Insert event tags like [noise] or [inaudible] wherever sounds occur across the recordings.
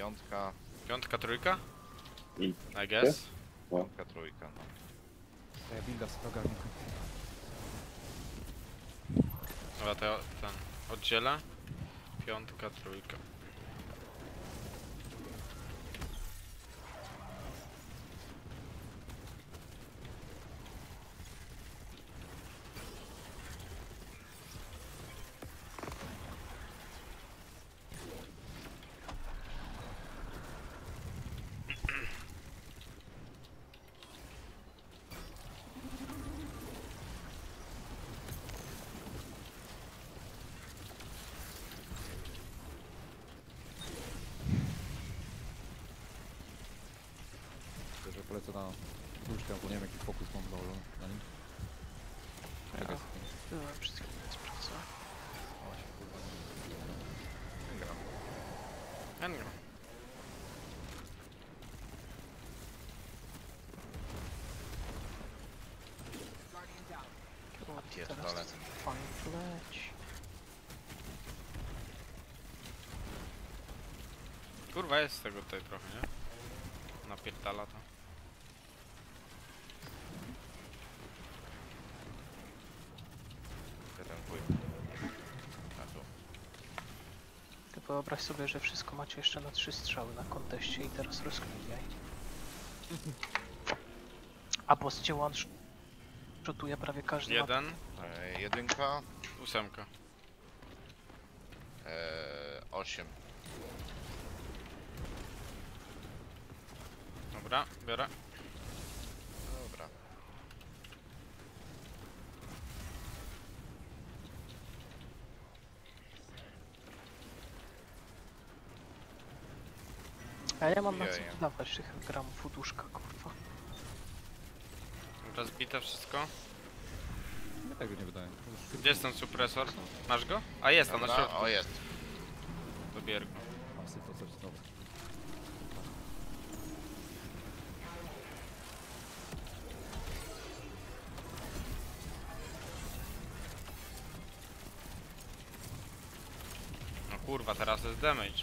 piątka, Piątka, trójka? I I guess. piątka, trójka. No. To ja builda z progami. Dobra, to ja ten oddzielę. Piątka, trójka. Polecę na puszkę, bo nie wiem jaki fokus mam na, na nim. Czekaj, Byłem przed chwilą sprawdzałem. o, się kurwa nie- gram. Ja nie. O, Pierdolę. fajnie leci. Kurwa jest z tego tutaj trochę, nie? Napierdala to. Jeden chuj. A tu. Ty wyobraź sobie, że wszystko macie jeszcze na trzy strzały na konteście i teraz rozkminiaj. A boss cię one shotuje prawie każdy ma Jeden, E, jedynka, ósemka. e, osiem. Dobra, biorę. Dobra. A ja mam na co Jeje. dawać tych gramów fuduszka, kurwa. Rozbite wszystko. Nie tego nie wydaje. Gdzie jest ten supresor? Masz go? A jest tam na Dobra, środku. o jest. To coś znowu. No kurwa, teraz jest damage.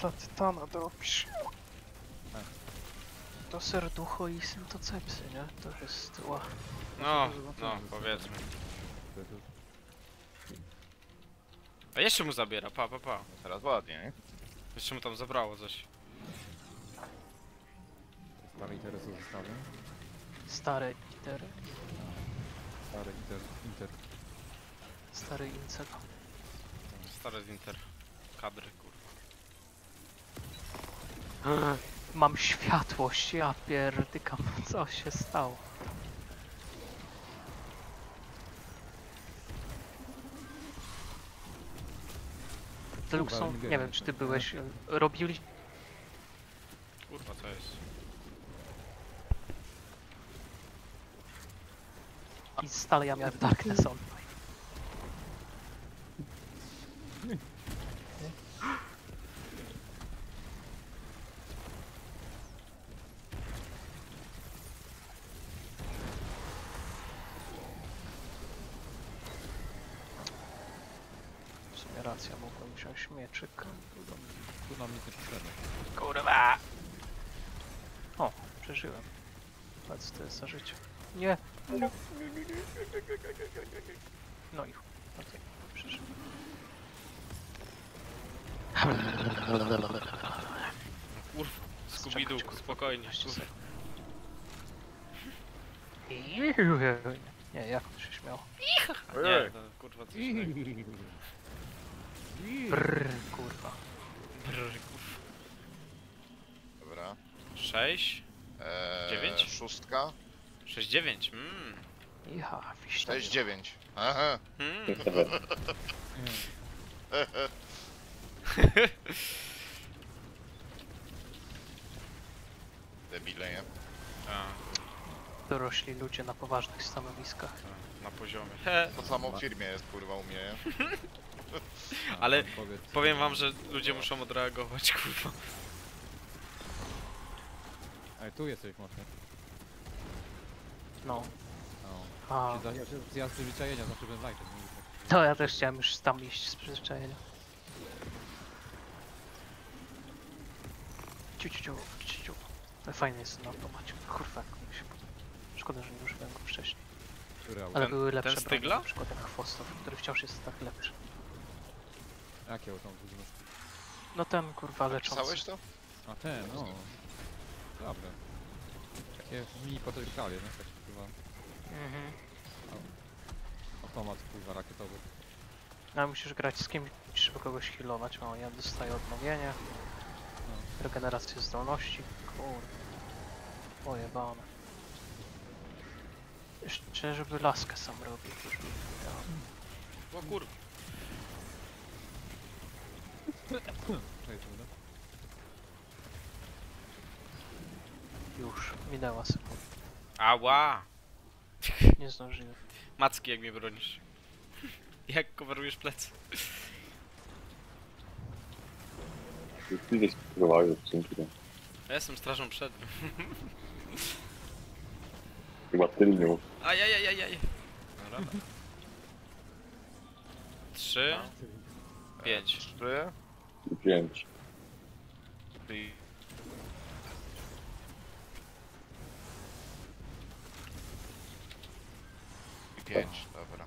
Dla tytana drobisz. Tak. To serducho i syntocepsy, nie? To jest ła. No, no, powiedzmy. To A jeszcze mu zabiera, pa, pa, pa. Teraz ładnie, nie? Jeszcze mu tam zabrało coś. Stary interes zostawię. Stare itery. Stary inter, inter. Stary incel. Stare z Inter. Kadry, kurwa. Mam światłość, ja pierdykam. Co się stało? Deluxon, nie nie wiem, czy ty byłeś, robili Kurwa, co jest? i stale ja miałem Darkness on. W sumie racja, mogłem wziąć mieczyk. Tu nam nic nie potrzebne. Kurwa! O, przeżyłem. Patrz, to jest za życie. Nie! No i okej, przeżyłem. Kurwa, Scooby-Doo, Czekać, kurwa, spokojnie. 15 Kurwa. Nie, jak to się śmiało? Nie, to kurwa coś. Brrr, kurwa. Brr, kurwa. Dobra. Sześć? E, Dziewięć? Szóstka. Sześć, dziewięć, mmm. Iha, wiśnia. Sześć, dziewięć. Aha. [laughs] Mm. Debile, nie? A, Dorośli ludzie na poważnych stanowiskach. na poziomie. He, To samo w firmie jest, kurwa, u mnie, nie? [laughs] Ale powiem wam, że ludzie muszą odreagować, kurwa. Ej, tu jesteś mocny. No. No. A, ja się Ja z przyzwyczajenia zawsze byłem to ja też chciałem już tam iść z przyzwyczajenia. Ciu, ciu, ciu, ciu, ciu. Ale fajnie jest na automacie. Kurwa, jak mi się podoba. Szkoda, że nie używałem go wcześniej. Który? Ale Ten- były lepsze ten broni, Stygla? na przykład jak Chwostow, który wciąż jest tak lepszy. Jakie auto używasz? No ten kurwa leczący. Pisałeś to? A ten, no. Dobra. Takie mini potencjale, no taki chyba Mhm. automat kurwa rakietowy. No musisz grać z kimś, żeby kogoś healować. O, ja dostaję odnowienie. Regenerację zdolności. Kurde. Pojebane. Jeszcze żeby laskę sam robił. miał. O kurwa. Czekaj, będę. Już, minęła sekunda. Ała! Nie zdążyłem. Macki jak mnie bronisz. Jak coverujesz plecy? Chwilę spróbowały odcinki. Ja jestem strażą przednią. Chyba tylnią. Ajajajajaj. Dobra. Trzy, pięć. Trzy. Pięć. I... I pięć, dobra.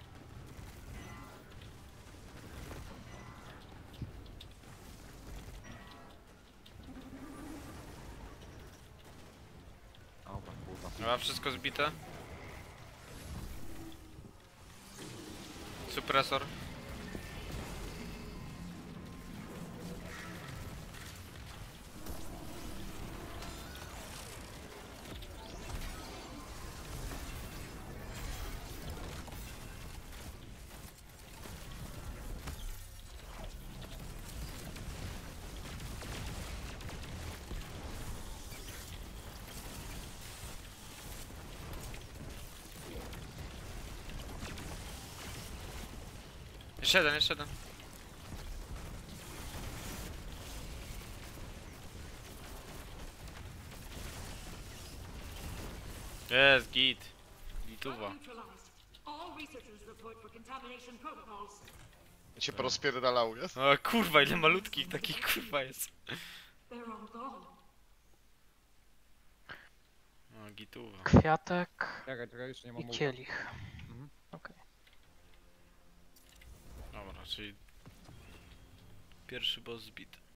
Dobra, kurwa. Dobra, wszystko zbite. Supresor. Jeszcze jeden, jeszcze jeden. Jest, git. Gituwa. protocols. Cię porozpierdalał, jest? O kurwa, ile malutkich takich kurwa jest. O, gituwa. Kwiatek Czekaj, czekaj, jeszcze nie mam i kielich. Mhm. Okej. Dobra, czyli... Pierwszy boss zbity.